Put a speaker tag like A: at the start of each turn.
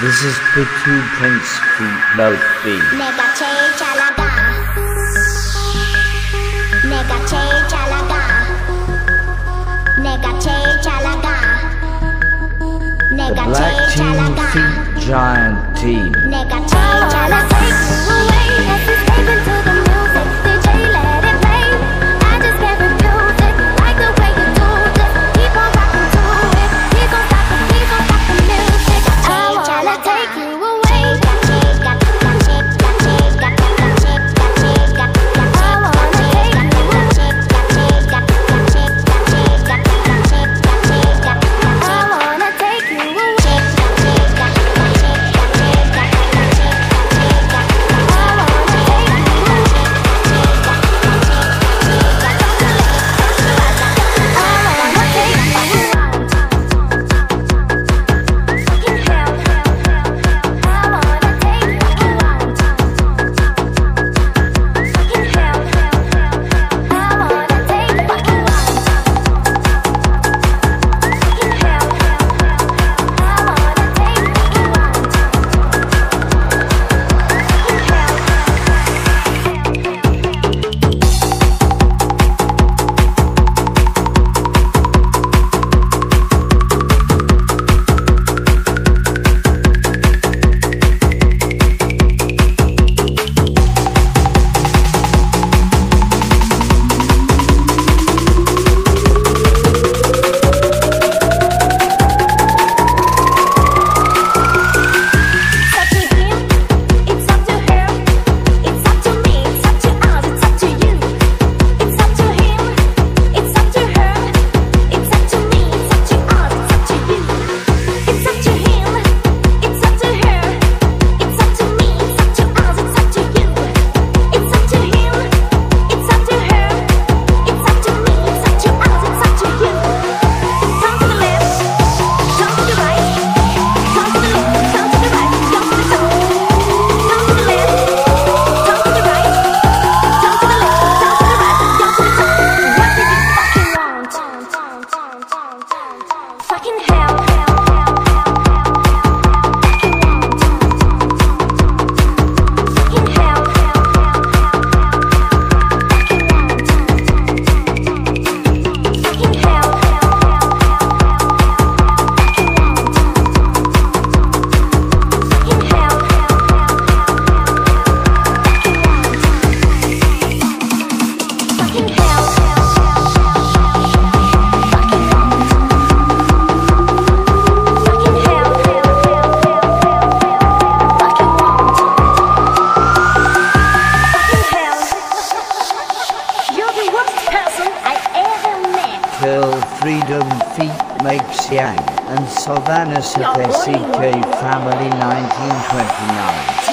A: This is Pitu Prince
B: Feet Melfi. Mega change alaga. Mega change alaga. Mega change alaga.
A: Mega
B: change alaga.
A: Black team feet giant team.
B: Mega
A: Till Freedom feat Makes Yang and Sylvanus of SCK Family 1929.